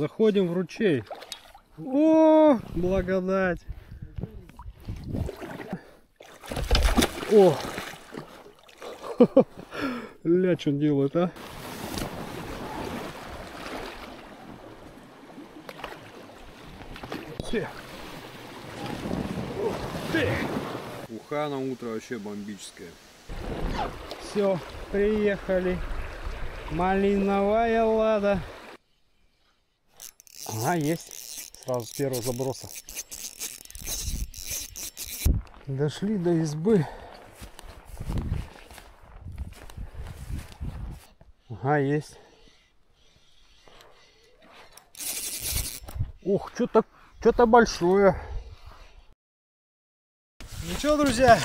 Заходим в ручей. О, благодать. О, ля, что он делает, а? Ты. Уха на утро вообще бомбическая. Все, приехали. Малиновая лада. Ага, есть. Сразу с первого заброса. Дошли до избы. Ага, есть. Ух, что-то что-то большое. Ну что, друзья,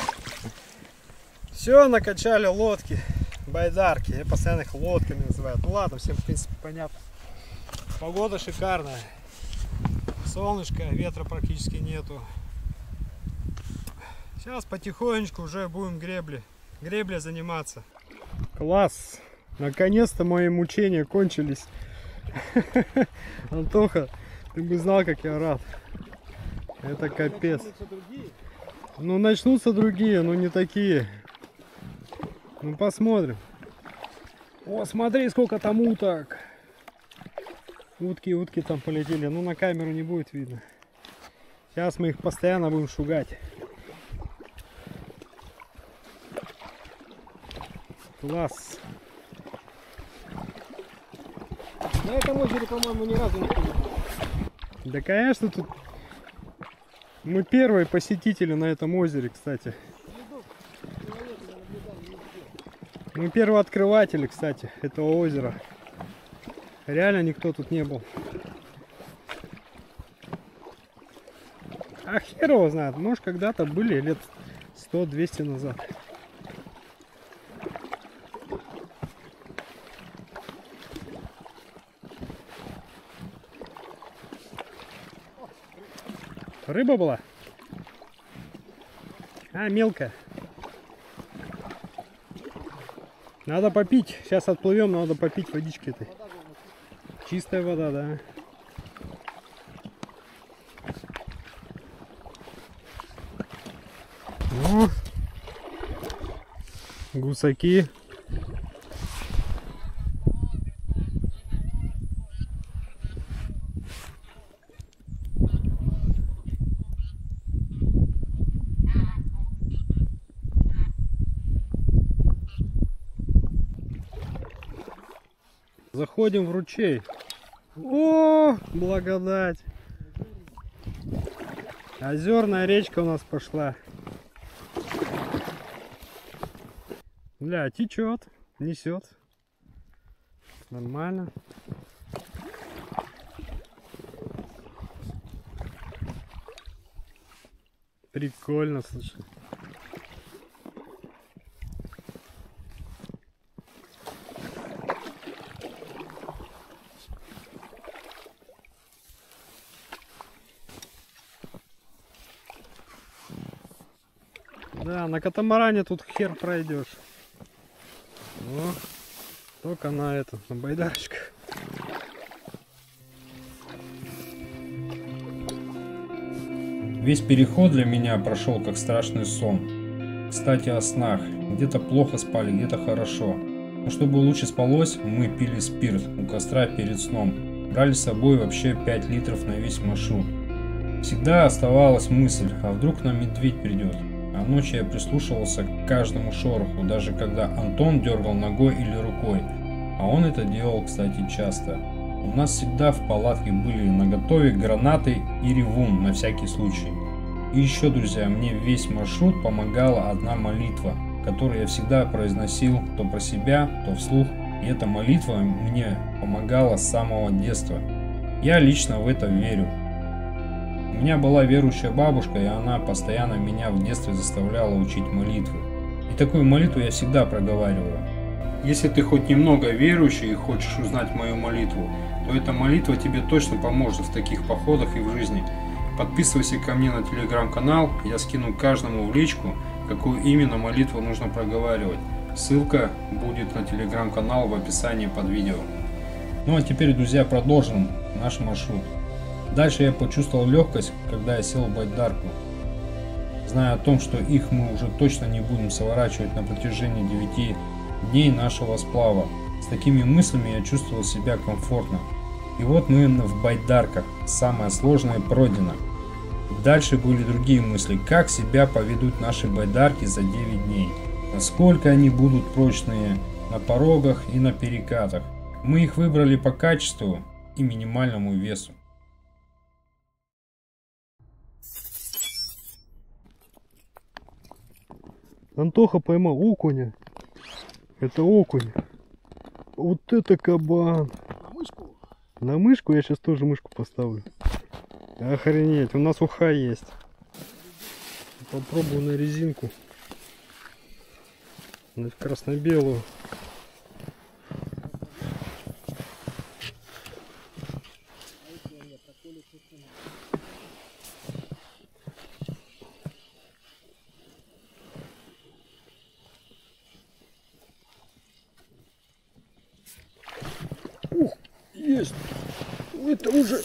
все, накачали лодки, байдарки. Я постоянно их лодками называю. Ну ладно, всем в принципе понятно. Погода шикарная. Солнышко, ветра практически нету. Сейчас потихонечку уже будем гребли. Гребля заниматься. Класс! Наконец-то мои мучения кончились. Антоха, ты бы знал, как я рад. Это капец. Ну, начнутся другие, но не такие. Ну, посмотрим. О, смотри, сколько там уток. Утки, утки там полетели. Ну, на камеру не будет видно. Сейчас мы их постоянно будем шугать. Класс. На этом озере, по-моему, ни разу не был. Да, конечно, тут мы первые посетители на этом озере, кстати. Мы первые открыватели, кстати, этого озера. Реально никто тут не был. А хер его знает, может когда-то были лет 100-200 назад. Рыба была? А, мелкая. Надо попить. Сейчас отплывем, надо попить водички этой. Чистая вода, да. Ну, гусаки. Заходим в ручей. О, благодать. Озерная речка у нас пошла. Бля, течет, несет. Нормально. Прикольно, слушай. Да, на катамаране тут хер пройдешь. Ну, только на это, на байдарочках. Весь переход для меня прошел как страшный сон. Кстати, о снах. Где-то плохо спали, где-то хорошо. Но чтобы лучше спалось, мы пили спирт у костра перед сном. Брали с собой вообще 5 литров на весь маршрут. Всегда оставалась мысль, а вдруг нам медведь придет. А ночью я прислушивался к каждому шороху, даже когда Антон дергал ногой или рукой. А он это делал, кстати, часто. У нас всегда в палатке были наготове гранаты и ревун на всякий случай. И еще, друзья, мне весь маршрут помогала одна молитва, которую я всегда произносил то про себя, то вслух. И эта молитва мне помогала с самого детства. Я лично в это верю. У меня была верующая бабушка, и она постоянно меня в детстве заставляла учить молитвы. И такую молитву я всегда проговариваю. Если ты хоть немного верующий и хочешь узнать мою молитву, то эта молитва тебе точно поможет в таких походах и в жизни. Подписывайся ко мне на телеграм-канал, я скину каждому в личку, какую именно молитву нужно проговаривать. Ссылка будет на телеграм-канал в описании под видео. Ну а теперь, друзья, продолжим наш маршрут. Дальше я почувствовал легкость, когда я сел в байдарку. Зная о том, что их мы уже точно не будем сворачивать на протяжении 9 дней нашего сплава. С такими мыслями я чувствовал себя комфортно. И вот мы в байдарках, самое сложное пройдено. Дальше были другие мысли, как себя поведут наши байдарки за 9 дней. Насколько они будут прочные на порогах и на перекатах. Мы их выбрали по качеству и минимальному весу. Антоха поймал окуня. Это окунь. Вот это кабан. На мышку? На мышку я сейчас тоже мышку поставлю. Охренеть, у нас уха есть. Попробую на резинку. На красно-белую. Ух, есть. Это уже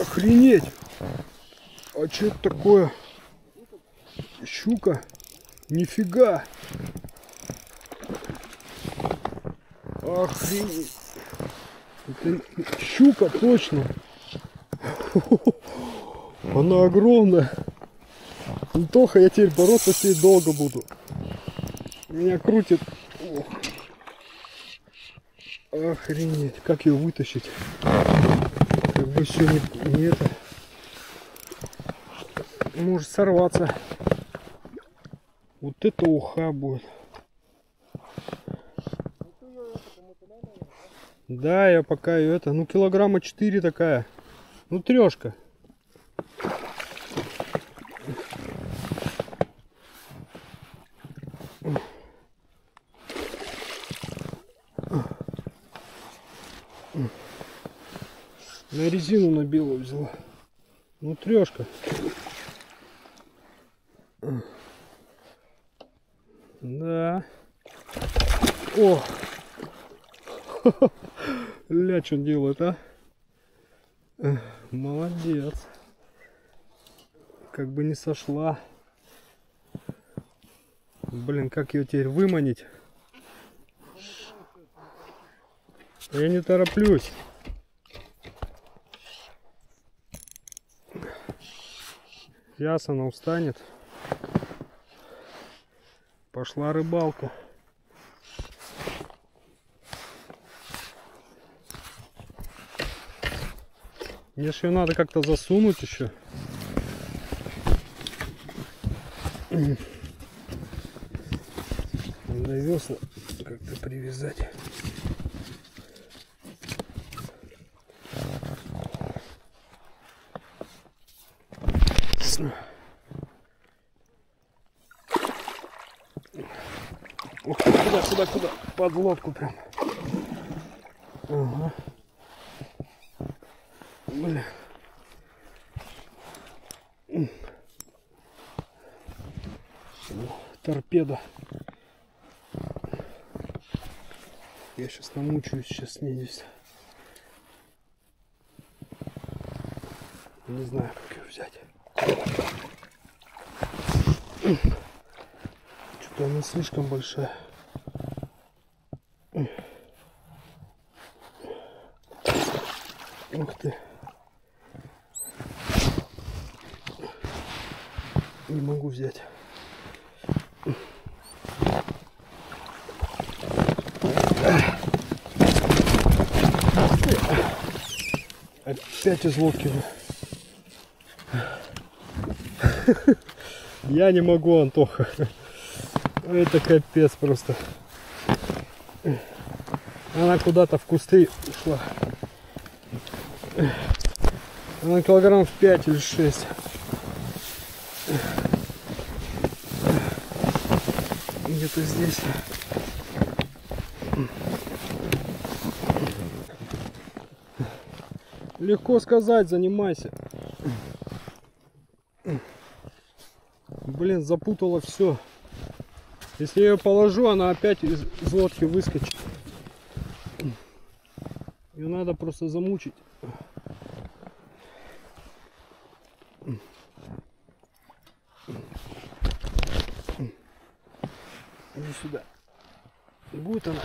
охренеть. А что это такое? Щука? Нифига. Охренеть. Это щука точно. Она огромная. Антоха, я теперь бороться с ней долго буду. Меня крутит. Охренеть, как ее вытащить? Как бы все не, не это. Может сорваться. Вот это уха будет. Да, я пока ее это, ну килограмма 4 такая. Ну трешка. На резину на белую взяла. Ну трешка. Да. О! Ля, что делает, а? Молодец. Как бы не сошла. Блин, как ее теперь выманить? Я не тороплюсь. Сейчас она устанет. Пошла рыбалка. Мне ж ее надо как-то засунуть еще. Надо весла как-то привязать. Ух, ты, куда, куда, куда? Под лодку прям. Ага. О, Торпеда. Я сейчас намучаюсь сейчас с ней здесь. Не знаю, как ее взять. Что-то она слишком большая. Ух ты. Не могу взять. Опять из лодки. Я не могу, Антоха. Это капец просто. Она куда-то в кусты ушла. Она килограмм в 5 или 6. Где-то здесь. Легко сказать, занимайся. Блин, запутала все. Если я ее положу, она опять из, из лодки выскочит. Ее надо просто замучить. Иди сюда. Будет она.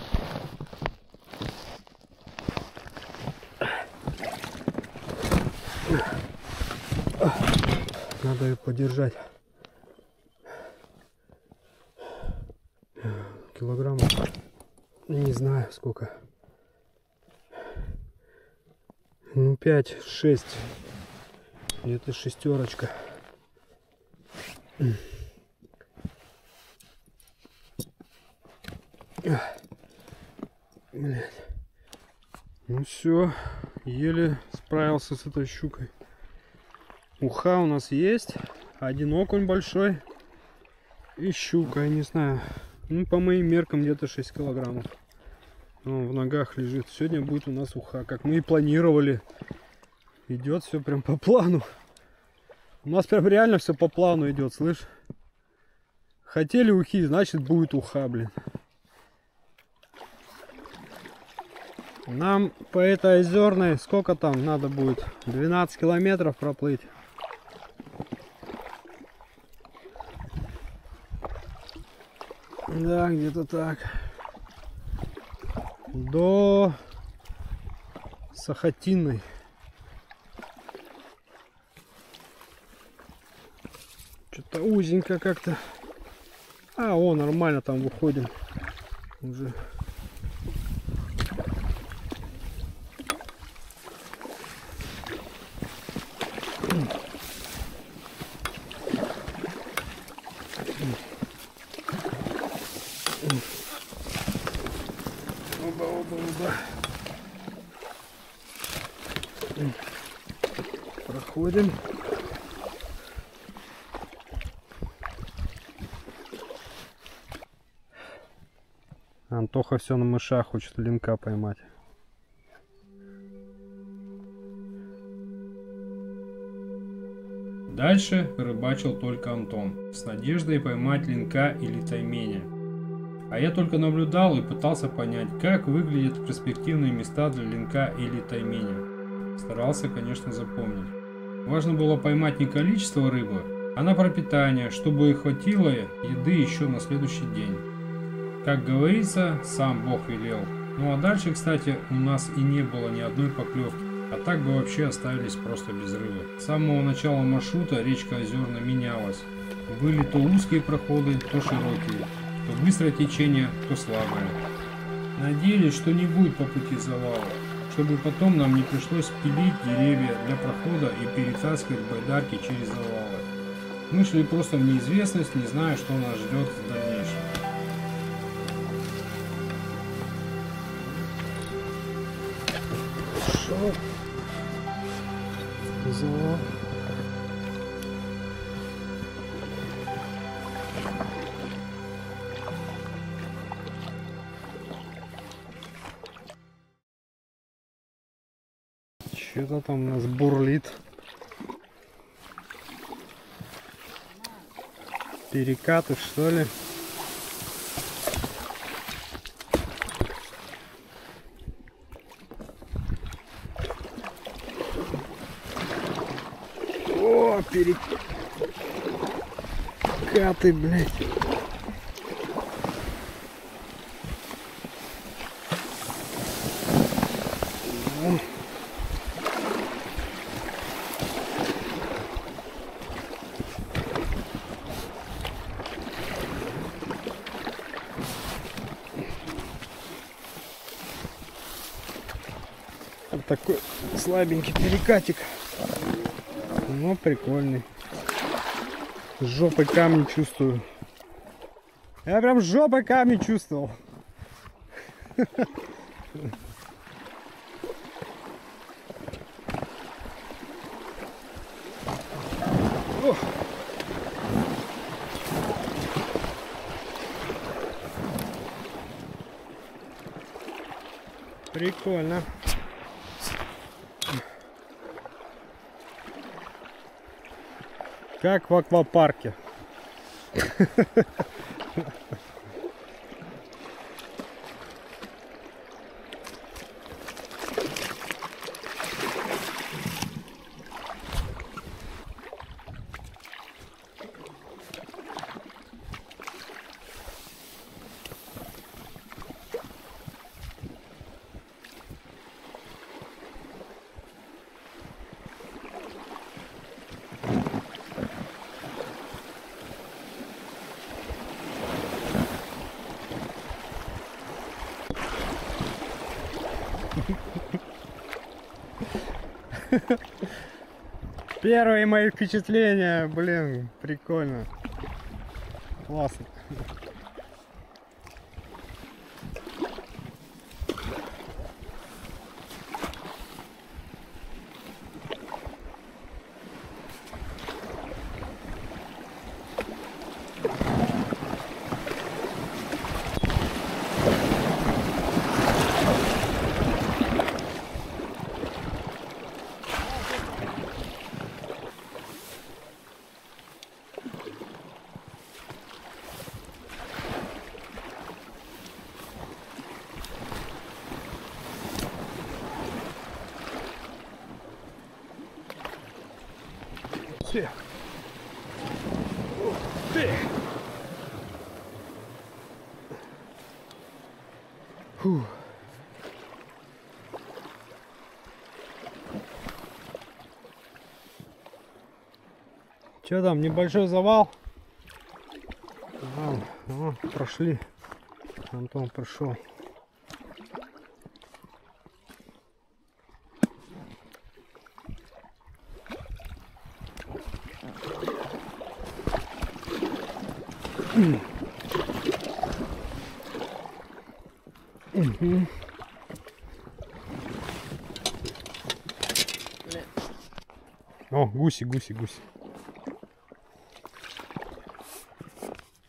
Надо ее подержать. Килограмм. Не знаю сколько. Ну, 5-6. Где-то шестерочка. Блять. Ну все, еле справился с этой щукой. Уха у нас есть. Один окунь большой. И щука, я не знаю. Ну, по моим меркам, где-то 6 килограммов. Он в ногах лежит. Сегодня будет у нас уха, как мы и планировали. Идет все прям по плану. У нас прям реально все по плану идет, слышь? Хотели ухи, значит будет уха, блин. Нам по этой озерной сколько там надо будет? 12 километров проплыть. Да, где-то так. До Сахатинной. Что-то узенько как-то. А, о, нормально там выходим. Уже. Проходим. Антоха все на мышах хочет линка поймать. Дальше рыбачил только Антон, с надеждой поймать линка или тайменя. А я только наблюдал и пытался понять, как выглядят перспективные места для линка или тайменя. Старался, конечно, запомнить. Важно было поймать не количество рыбы, а на пропитание, чтобы хватило еды еще на следующий день. Как говорится, сам Бог велел. Ну а дальше, кстати, у нас и не было ни одной поклевки. А так бы вообще оставились просто без рыбы. С самого начала маршрута речка Озерна менялась. Были то узкие проходы, то широкие, то быстрое течение, то слабое. Надеялись, что не будет по пути завала, чтобы потом нам не пришлось пилить деревья для прохода и перетаскивать байдарки через завалы. Мы шли просто в неизвестность, не зная, что нас ждет в дальнейшем. Шо? Завал. Что-то там у нас бурлит. Перекаты, что ли? О, перекаты, блядь. слабенький перекатик, но прикольный. Жопой камни чувствую. Я прям жопой камни чувствовал. Прикольно. Как в аквапарке. Первые мои впечатления, блин, прикольно. Классно. Все. Ух ты. Фу. Че там, небольшой завал? Вон, о, прошли. Антон пришел. Мгм. О, гуси, гуси, гуси.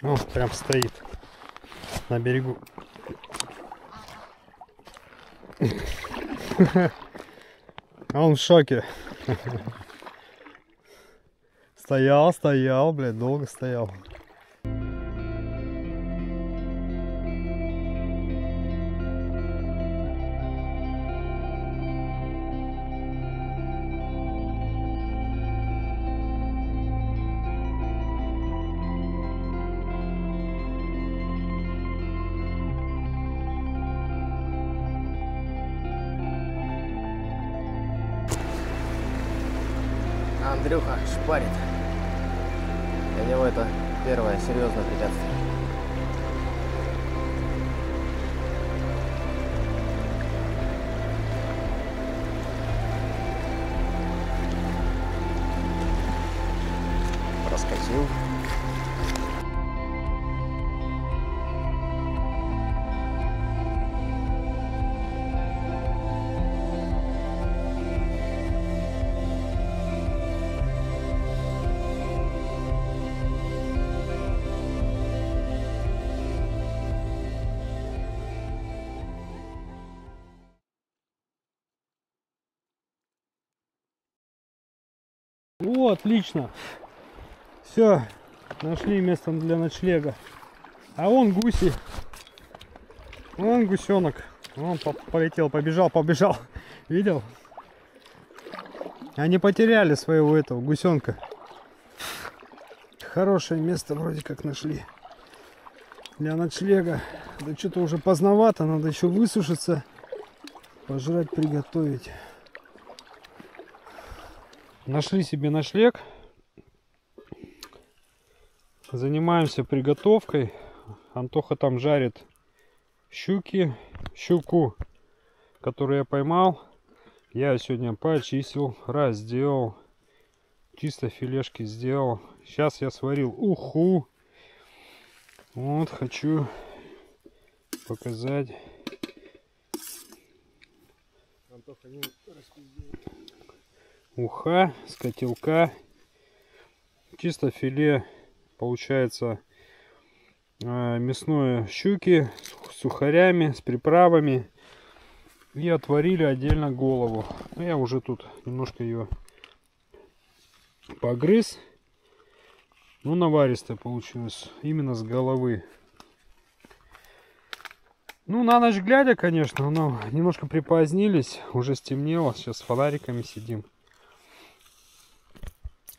О, прям стоит на берегу. А Он в шоке. Стоял, стоял, блядь, долго стоял. Отлично. Все, нашли место для ночлега. А вон гуси. Вон гусенок. Он по- полетел, побежал, побежал. Видел? Они потеряли своего этого гусенка. Хорошее место вроде как нашли. Для ночлега. Да что-то уже поздновато, надо еще высушиться. Пожрать, приготовить. Нашли себе ночлег. Занимаемся приготовкой. Антоха там жарит щуки, щуку, которую я поймал. Я сегодня почистил, разделал, чисто филешки сделал. Сейчас я сварил уху. Вот хочу показать. Уха с котелка. Чисто филе получается э, мясное щуки с сухарями, с приправами. И отварили отдельно голову. Ну, я уже тут немножко ее погрыз. Ну, наваристая получилось. Именно с головы. Ну, на ночь глядя, конечно, но немножко припозднились. Уже стемнело. Сейчас с фонариками сидим.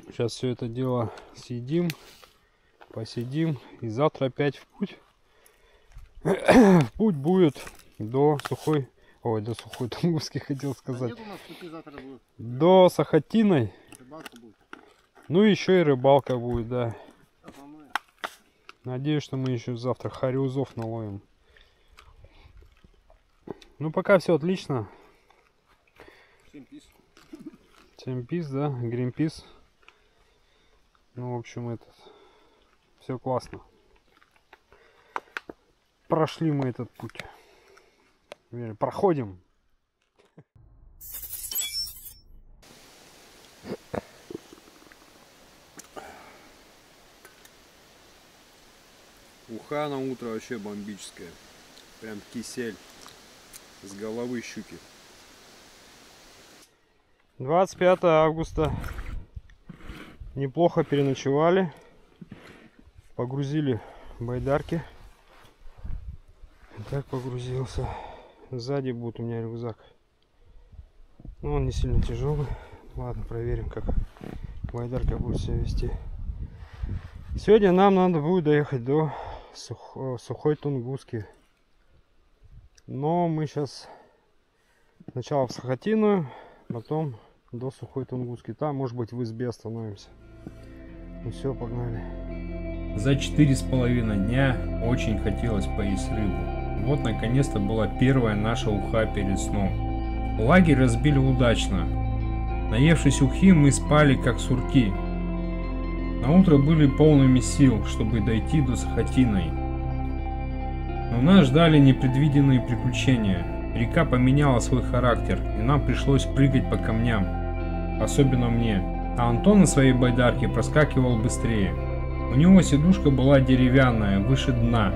Сейчас все это дело съедим, посидим. И завтра опять в путь. В путь будет до сухой... Ой, до сухой Тунгусски хотел сказать. у нас. До Сахатиной. Ну, еще и рыбалка будет, да. Надеюсь, что мы еще завтра хариузов наловим. Ну, пока все отлично. Всем пис. Тимпис, да, Гринпис. Ну, в общем, этот... Все классно. Прошли мы этот путь. Проходим. Уха на утро вообще бомбическая. Прям кисель. С головы щуки. 25 августа. Неплохо переночевали. Погрузили байдарки. Так погрузился. Сзади будет у меня рюкзак. Но он не сильно тяжелый. Ладно, проверим, как байдарка будет себя вести. Сегодня нам надо будет доехать до Сух- Сухой Тунгуски. Но мы сейчас сначала в Сахатиную, потом до Сухой Тунгуски. Там, может быть, в избе остановимся. Ну все, погнали. За четыре с половиной дня очень хотелось поесть рыбу. Вот наконец-то была первая наша уха перед сном. Лагерь разбили удачно. Наевшись ухи, мы спали как сурки. На утро были полными сил, чтобы дойти до Сахатиной. Но нас ждали непредвиденные приключения. Река поменяла свой характер, и нам пришлось прыгать по камням. Особенно мне. А Антон на своей байдарке проскакивал быстрее. У него сидушка была деревянная, выше дна.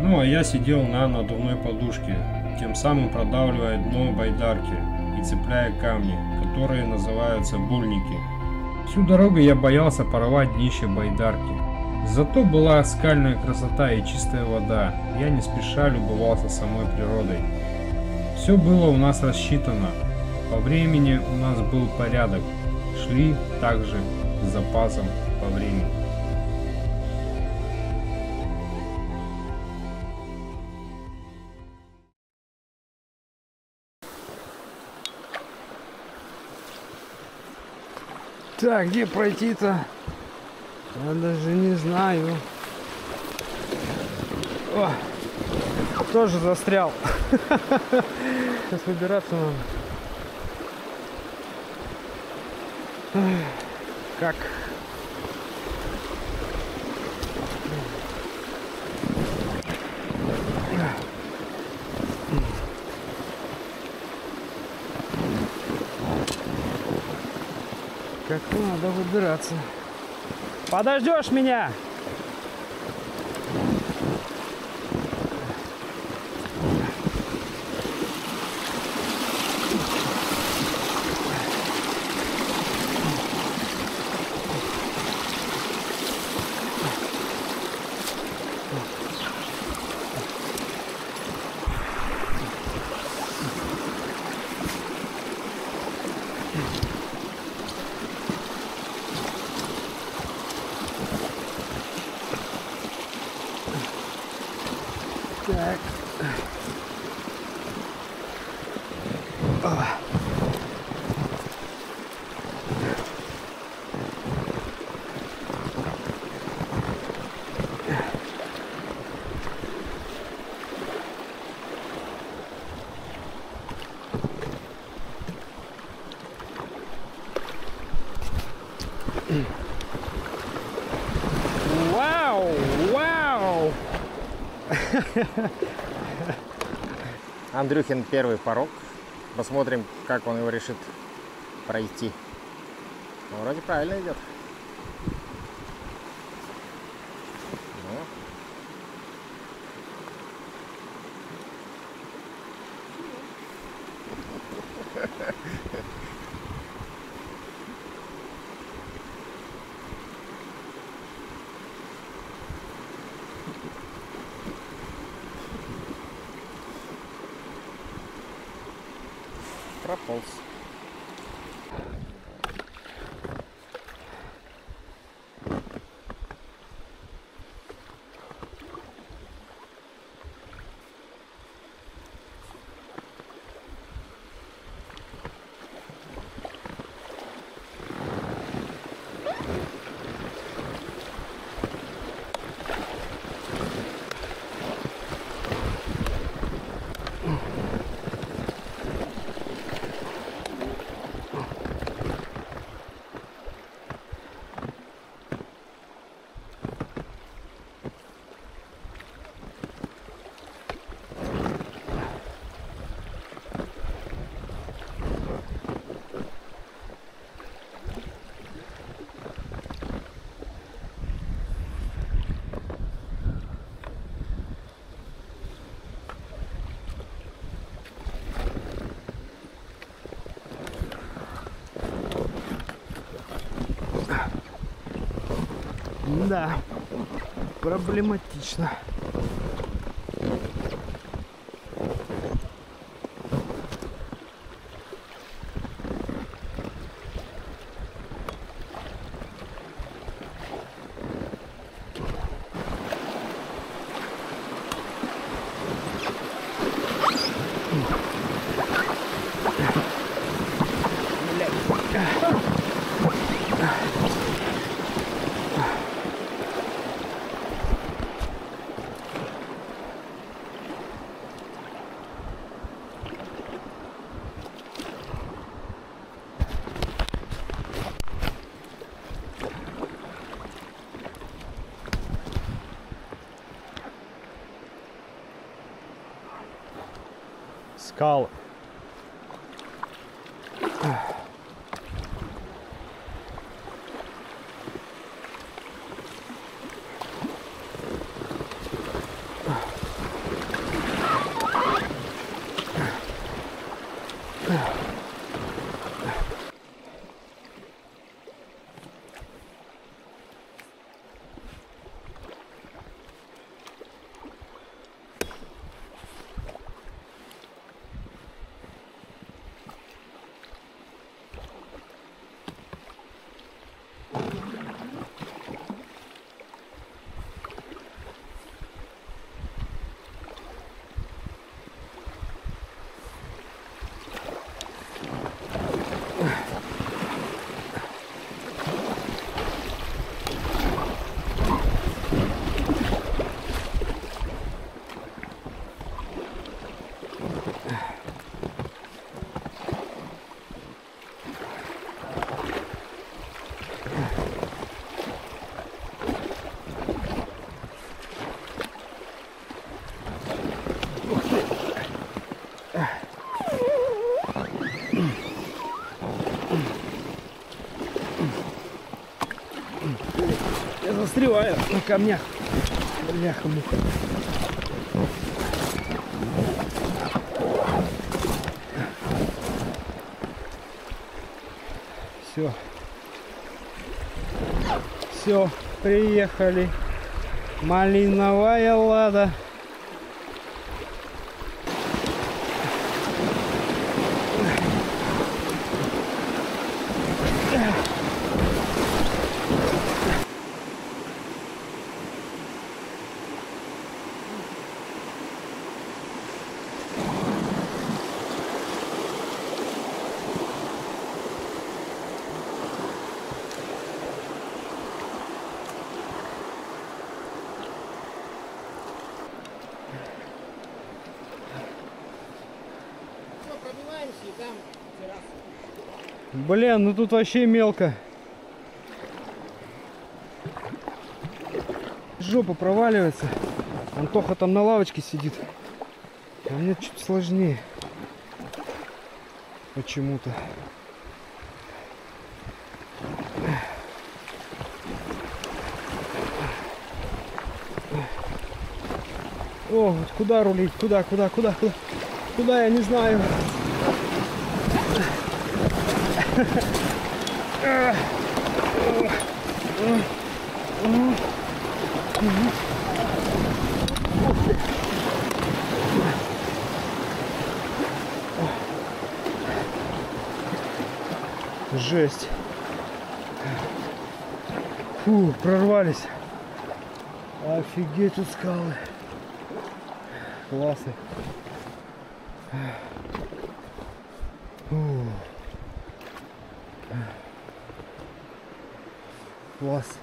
Ну а я сидел на надувной подушке, тем самым продавливая дно байдарки и цепляя камни, которые называются бульники. Всю дорогу я боялся порвать днище байдарки. Зато была скальная красота и чистая вода. Я не спеша любовался самой природой. Все было у нас рассчитано. По времени у нас был порядок. Шли также с запасом по времени. Так, где пройти-то? Я даже не знаю. О, тоже застрял. Сейчас выбираться надо. Как? Как надо выбираться. Подождешь меня? back. Oh. wow. Андрюхин первый порог. Посмотрим, как он его решит пройти. Ну, вроде правильно идет. Ну. прополз. Да, проблематично. Скалы. Я застреваю на камнях. Бляха-муха. Все. Все, приехали. Малиновая лада. Блин, ну тут вообще мелко. Жопа проваливается. Антоха там на лавочке сидит. А мне чуть сложнее. Почему-то. О, вот куда рулить? Куда, куда, куда, куда? Куда, я не знаю. Жесть. Фу, прорвались. Офигеть, тут скалы. Классно. Фу. Класс.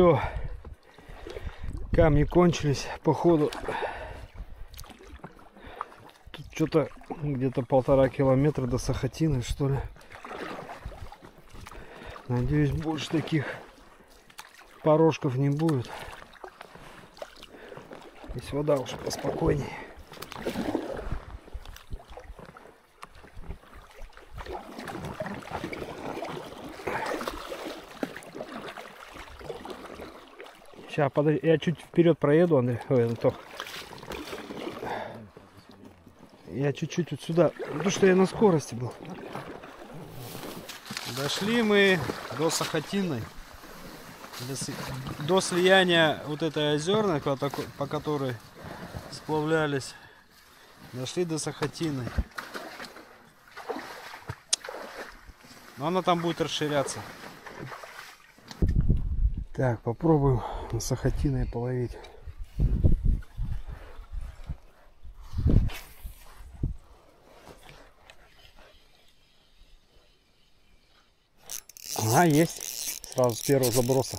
Все. Камни кончились, походу. Тут что-то где-то полтора километра до Сахатины, что ли. Надеюсь, больше таких порожков не будет. Здесь вода уж поспокойнее. Сейчас, подожди, я чуть вперед проеду, Андрей. Ой, Антох. Я чуть-чуть вот сюда, потому что я на скорости был. Дошли мы до Сахатинной. До, сли- до слияния вот этой озерной, по, которой сплавлялись. Дошли до Сахатины. Но она там будет расширяться. Так, попробуем Сахатиной половить. Ага, есть. Сразу с первого заброса.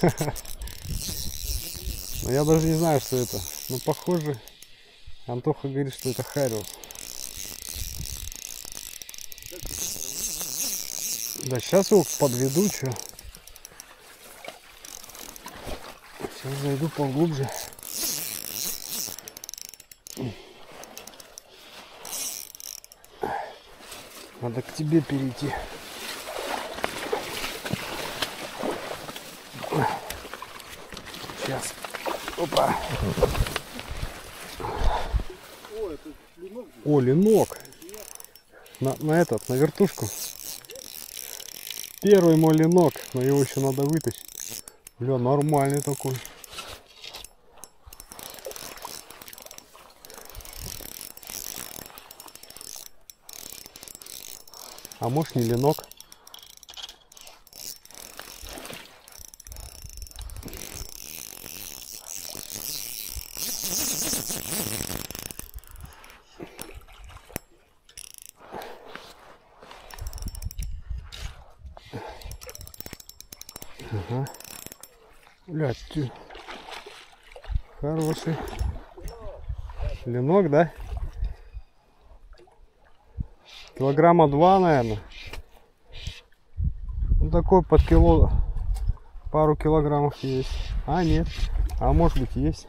Но я даже не знаю, что это. Но похоже, Антоха говорит, что это Хариус. Да сейчас его подведу, что. Сейчас зайду поглубже. Надо к тебе перейти. Сейчас. Опа. О, ленок. На, на этот, на вертушку. Первый мой но его еще надо вытащить. Бля, нормальный такой. А может не ленок? Ага. Блядь, ты хороший ленок, да? Килограмма два, наверное. Ну такой под кило, пару килограммов есть. А нет, а может быть есть.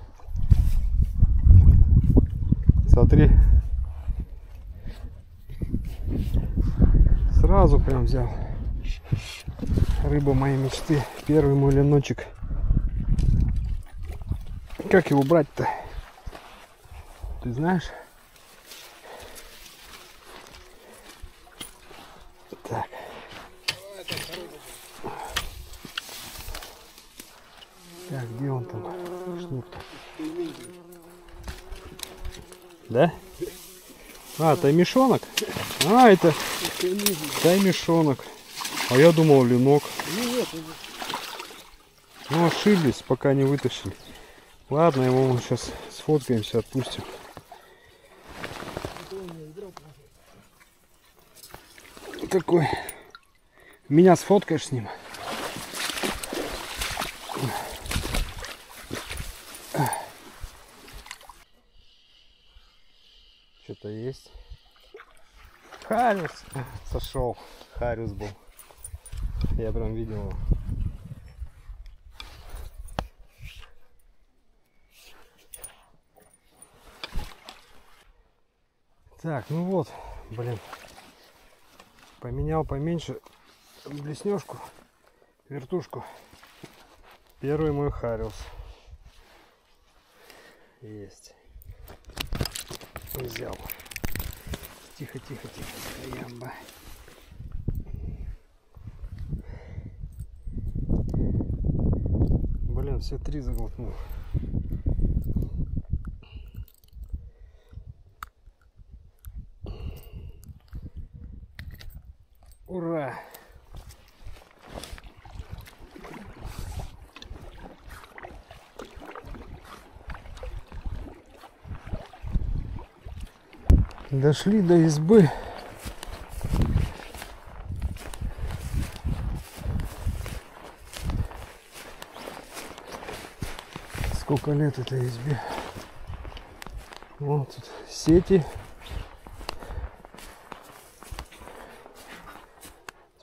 Смотри. Сразу прям взял. Рыба моей мечты. Первый мой леночек. Как его брать-то? Ты знаешь? Так. Так, где он там? Шнур-то? Да? А, таймишонок? А, это таймишонок. А я думал ленок. Ну ошиблись, пока не вытащили. Ладно, его сейчас сфоткаемся, отпустим. Такой. Меня сфоткаешь с ним? Что-то есть. Хариус сошел. Хариус был. Я прям видел его. Так, ну вот, блин. Поменял поменьше блеснежку, вертушку. Первый мой Хариус. Есть. Взял. Тихо, тихо, тихо. Ямба. Блин, все три заглотнул. Дошли до избы. Сколько лет этой избе? Вот тут сети.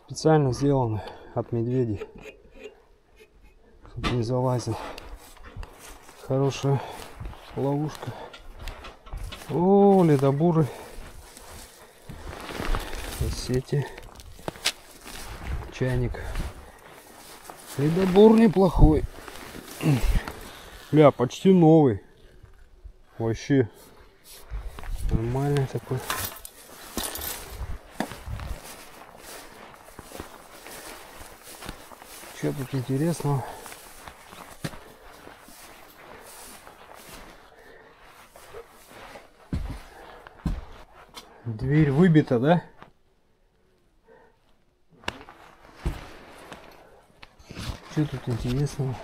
Специально сделаны от медведей. Чтобы не залазил. Хорошая ловушка. О, ледобуры. Сети. Чайник. Ледобур неплохой. Бля, почти новый. Вообще. Нормальный такой. Что тут интересного? Дверь выбита, да? Что тут интересного?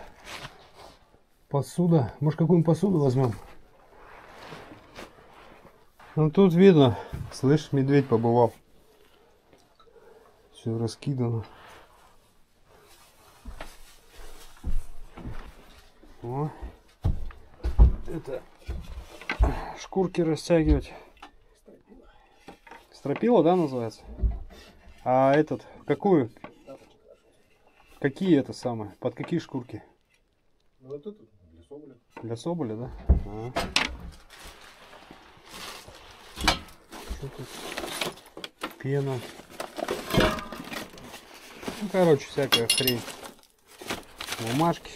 Посуда. Может какую-нибудь посуду возьмем? Ну тут видно. Слышь, медведь побывал. Все раскидано. О. Это шкурки растягивать. Стропила, да, называется? А этот, какую? Какие это самые? Под какие шкурки? Ну вот это для соболя. Для соболя, да? А. Что тут? Пена. Ну, короче, всякая хрень. Бумажки.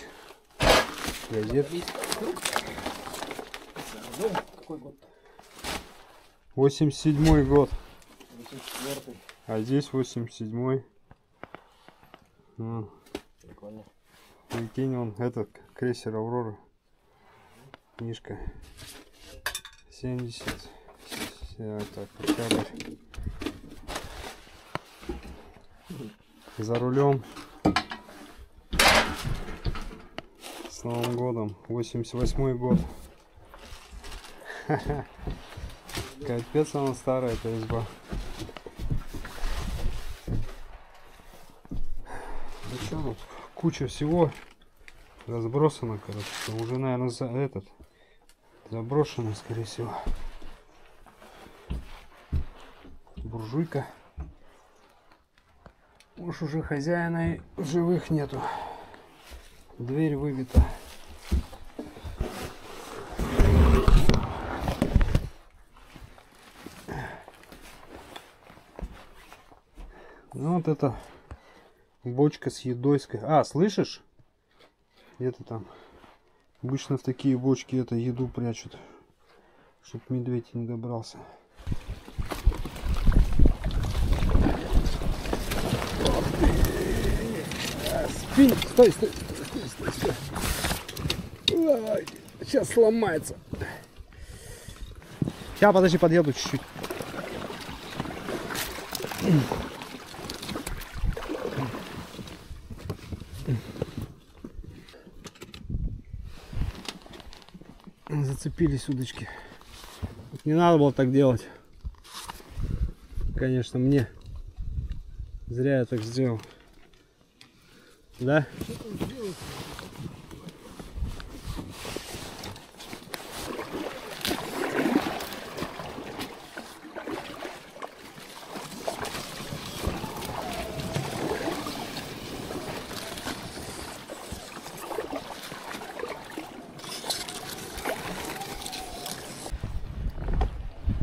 Газетки. Ну, какой год? 87 год. 84 А здесь 87 ну, Прикольно. Прикинь, он этот крейсер Аврора. Книжка. 70. Э, Так, октябрь. За рулем. С Новым годом. 88 год. Капец она старая, эта изба. Ну что тут? Куча всего разбросано, короче. Уже, наверное, за этот заброшено, скорее всего. Буржуйка. Уж уже хозяина и живых нету. Дверь выбита. Ну вот это бочка с едой. А, слышишь? Где-то там. Обычно в такие бочки это еду прячут. Чтоб медведь не добрался. Стой, стой, стой, стой, стой, стой. сейчас сломается. Сейчас, подожди, подъеду чуть-чуть. Зацепились удочки. Не надо было так делать. Конечно, мне. Зря я так сделал. Да?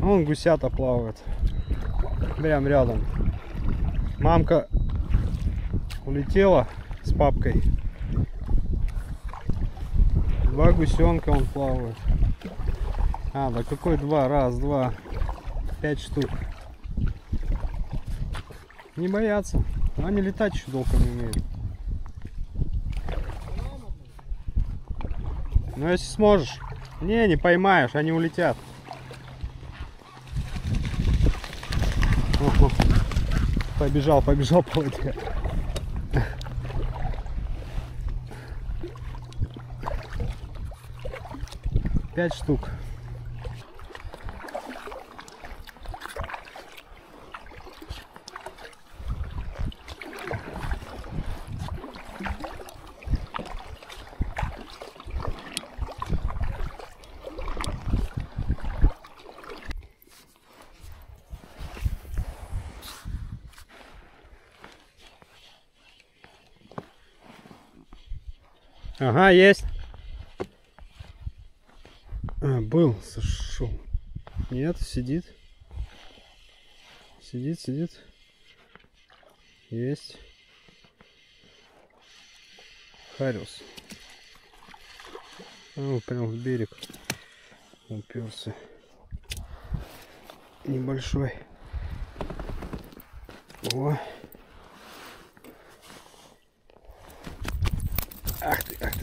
Вон гусята плавают. Прям рядом. Мамка улетела с папкой. Два гусенка он плавает. А, да какой два? Раз, два. Пять штук. Не боятся. Они летать еще долго не умеют. Ну если сможешь. Не, не поймаешь, они улетят. Побежал, побежал по воде. Пять штук. Ага, есть. А, был, сошел. Нет, сидит. Сидит, сидит. Есть. Хариус. О, прям в берег уперся. Небольшой. О.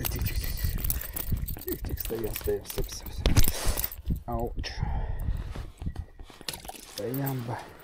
Ты, тихо, тихо, тихо. Тихо, тихо, стоял, стоял, стоп, стоп, стоп. Ауч. Стоямба. Есть.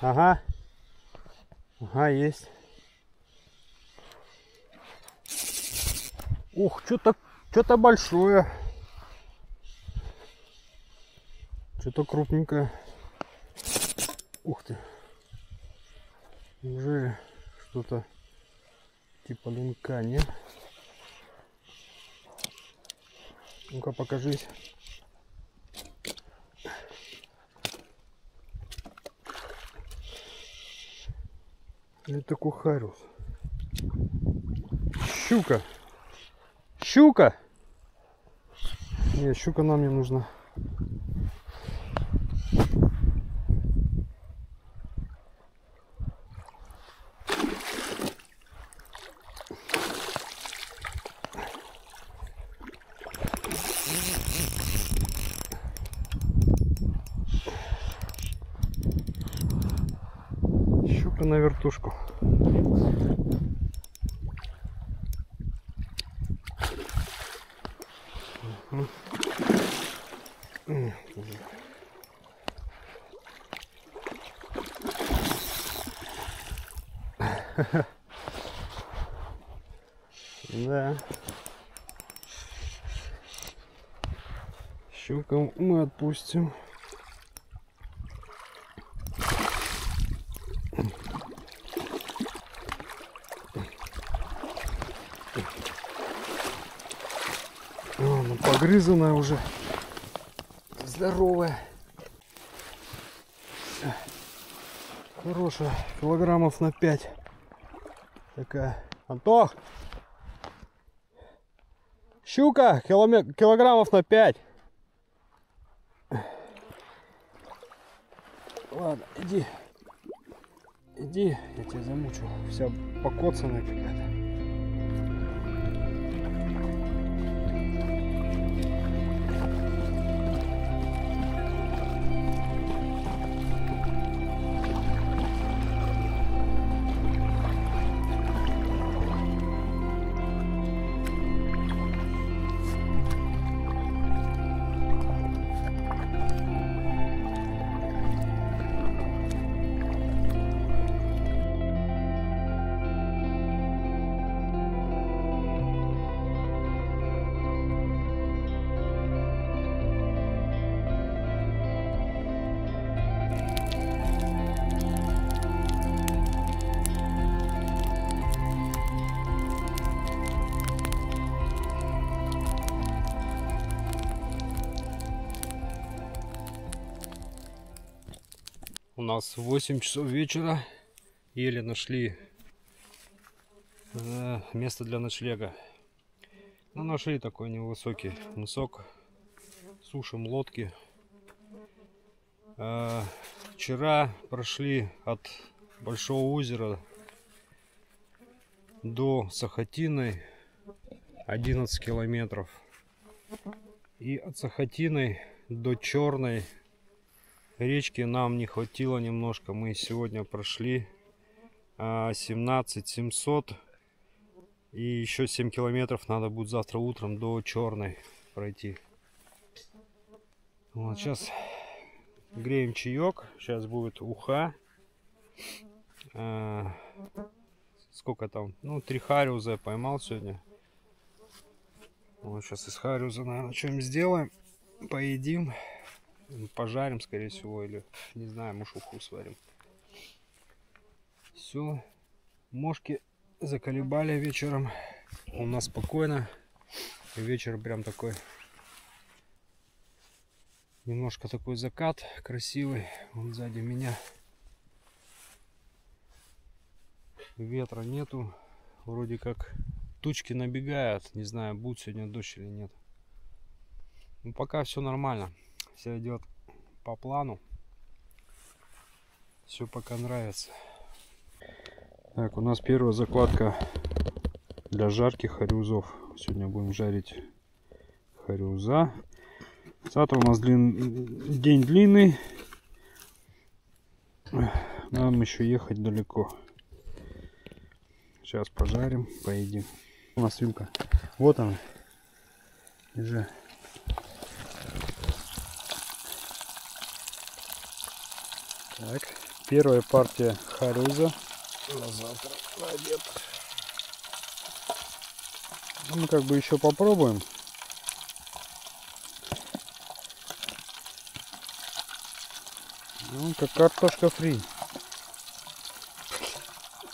Ага. Ага, есть. Ух, что-то что-то большое. Что-то крупненькое. Ух ты. Уже что-то типа линка, не? Ну-ка покажись. Или такой хариус. Щука. Щука. Не, щука нам не нужна. М, Да. Щука мы отпустим. О, погрызанная уже. Здоровая. Хорошая. Килограммов на 5. Такая. Антох! Щука! Киломе- Килограммов на 5. Ладно, иди. Иди, я тебя замучу. Вся покоцанная какая-то. Нас 8 часов вечера. Еле нашли э, место для ночлега. Ну, нашли такой невысокий мысок. Сушим лодки. Э, вчера прошли от Большого озера до Сахатины 11 километров. И от Сахатины до Черной речки нам не хватило немножко. Мы сегодня прошли а, 17 700 и еще 7 километров надо будет завтра утром до Черной пройти. Вот сейчас греем чаек. Сейчас будет уха. А, сколько там? Ну, три хариуза я поймал сегодня. Вот сейчас из хариуза, наверное, что-нибудь сделаем. Поедим. Пожарим, скорее всего, или, не знаю, мушуху сварим. Все. Мошки заколебали вечером. У нас спокойно. Вечер прям такой. Немножко такой закат красивый. Он сзади меня. Ветра нету. Вроде как тучки набегают. Не знаю, будет сегодня дождь или нет. Ну, пока все нормально. Все идет по плану. Все пока нравится. Так, у нас первая закладка для жарки харюзов. Сегодня будем жарить харюза. Завтра у нас длин... день длинный. Нам еще ехать далеко. Сейчас пожарим, поедим. У нас вилка. Вот она. Держи. Так, первая партия харюза на завтра, на обед. Ну, мы как бы еще попробуем. Ну, как картошка фри.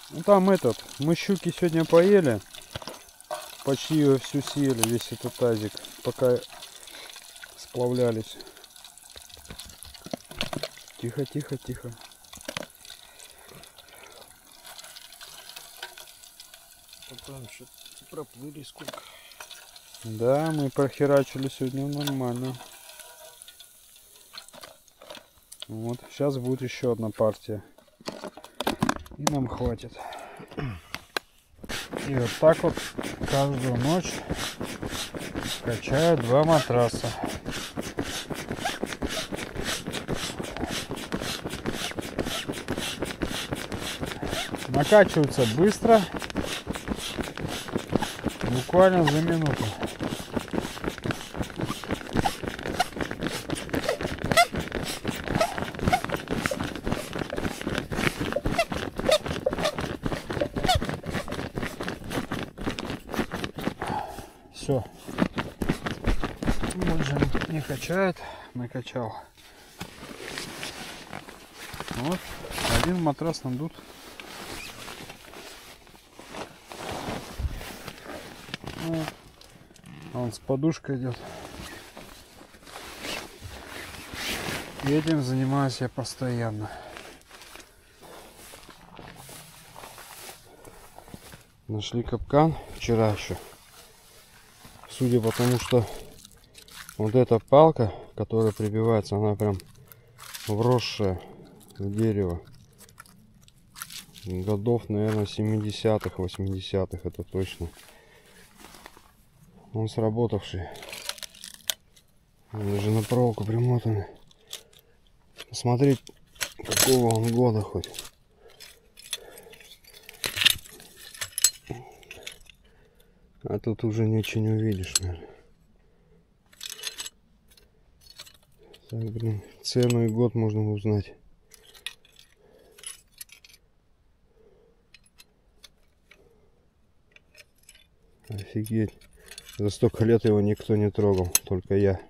Ну, там этот, мы щуки сегодня поели. Почти ее всю съели, весь этот тазик, пока сплавлялись. Тихо, тихо, тихо. Потом что проплыли сколько. Да, мы прохерачили сегодня нормально. Вот, сейчас будет еще одна партия. И нам хватит. И вот так вот каждую ночь качаю два матраса. Накачиваются быстро, буквально за минуту. Все. Больше не качает. Накачал. Вот. Один матрас надут. Вот. Он с подушкой идет. И этим занимаюсь я постоянно. Нашли капкан вчера еще. Судя по тому, что вот эта палка, которая прибивается, она прям вросшая в дерево. Годов, наверное, 70-х, 80-х, это точно. Он сработавший. Он даже на проволоку примотанный. Посмотреть, какого он года хоть. А тут уже ничего не увидишь, наверное. Так, блин, цену и год можно узнать. Офигеть. За столько лет его никто не трогал, только я.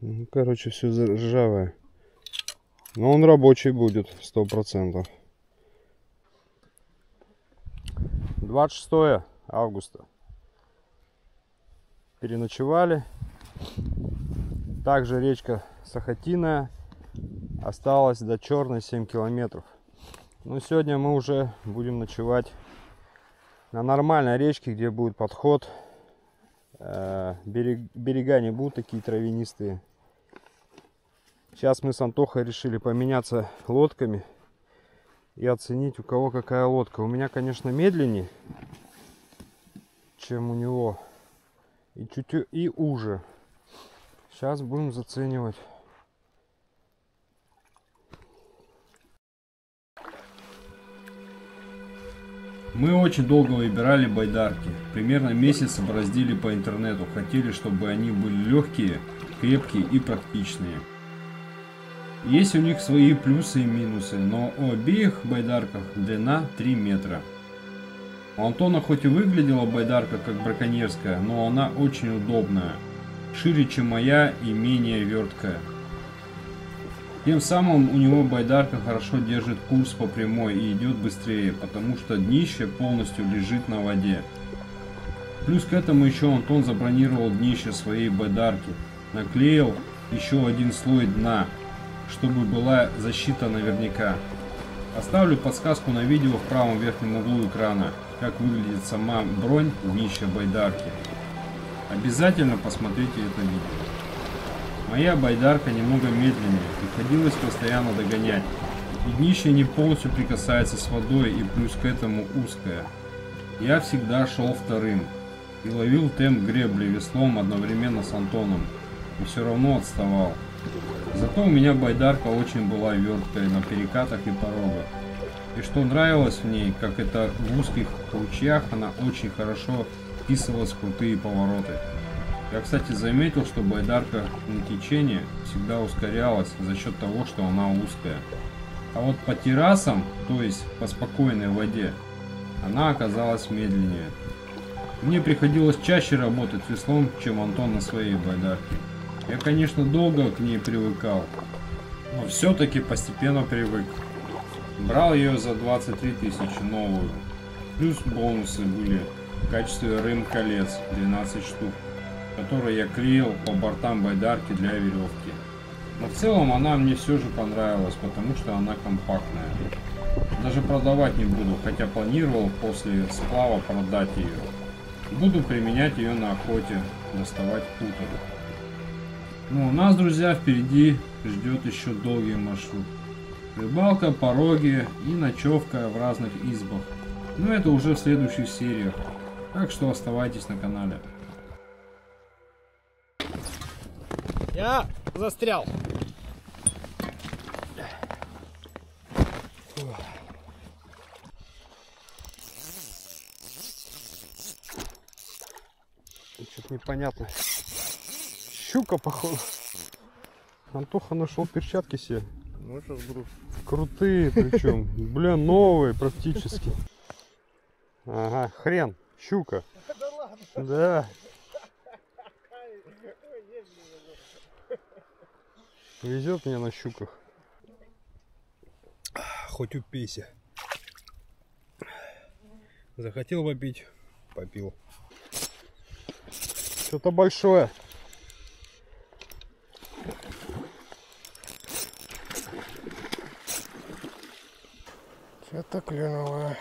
Ну, короче, все ржавое. Но он рабочий будет, сто процентов. 26 августа. Переночевали. Также речка Сахатиная. Осталось до Черной 7 километров. Но сегодня мы уже будем ночевать на нормальной речке, где будет подход. Э, берег- берега не будут такие травянистые. Сейчас мы с Антохой решили поменяться лодками и оценить у кого какая лодка. У меня, конечно, медленнее, чем у него. И чуть и уже. Сейчас будем заценивать. Мы очень долго выбирали байдарки. Примерно месяц бороздили по интернету. Хотели, чтобы они были легкие, крепкие и практичные. Есть у них свои плюсы и минусы, но у обеих байдарках длина 3 метра. У Антона хоть и выглядела байдарка как браконьерская, но она очень удобная. Шире, чем моя и менее верткая. Тем самым у него байдарка хорошо держит курс по прямой и идет быстрее, потому что днище полностью лежит на воде. Плюс к этому еще Антон забронировал днище своей байдарки, наклеил еще один слой дна, чтобы была защита наверняка. Оставлю подсказку на видео в правом верхнем углу экрана, как выглядит сама бронь днища байдарки. Обязательно посмотрите это видео. Моя байдарка немного медленнее, приходилось постоянно догонять. И днище не полностью прикасается с водой и плюс к этому узкое. Я всегда шел вторым и ловил темп гребли веслом одновременно с Антоном. И все равно отставал. Зато у меня байдарка очень была верткая на перекатах и порогах. И что нравилось в ней, как это в узких ручьях она очень хорошо вписывалась в крутые повороты. Я, кстати, заметил, что байдарка на течение всегда ускорялась за счет того, что она узкая. А вот по террасам, то есть по спокойной воде, она оказалась медленнее. Мне приходилось чаще работать веслом, чем Антон на своей байдарке. Я, конечно, долго к ней привыкал, но все-таки постепенно привык. Брал ее за 23 тысячи новую. Плюс бонусы были в качестве рым колец 12 штук который я клеил по бортам байдарки для веревки. Но в целом она мне все же понравилась, потому что она компактная. Даже продавать не буду, хотя планировал после сплава продать ее. Буду применять ее на охоте, доставать уток. Ну, у нас, друзья, впереди ждет еще долгий маршрут. Рыбалка, пороги и ночевка в разных избах. Но это уже в следующих сериях. Так что оставайтесь на канале. Я застрял. Что-то непонятно. Щука, походу. Антоха нашел перчатки себе. Ну, сейчас буду. Крутые причем. Бля, новые практически. Ага, хрен. Щука. Да ладно. Да. Везет мне на щуках. Хоть упейся. Захотел попить, попил. Что-то большое. Что-то клюнуло.